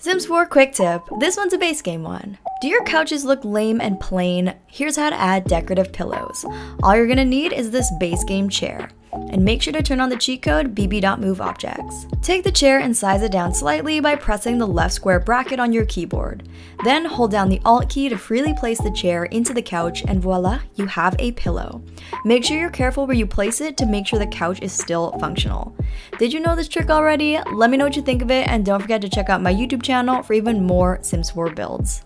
Sims 4 quick tip. This one's a base game one. Do your couches look lame and plain? Here's how to add decorative pillows. All you're gonna need is this base game chair. And make sure to turn on the cheat code bb.moveobjects. Take the chair and size it down slightly by pressing the left square bracket on your keyboard. Then hold down the Alt key to freely place the chair into the couch and voila, you have a pillow. Make sure you're careful where you place it to make sure the couch is still functional. Did you know this trick already? Let me know what you think of it and don't forget to check out my YouTube channel for even more Sims 4 builds.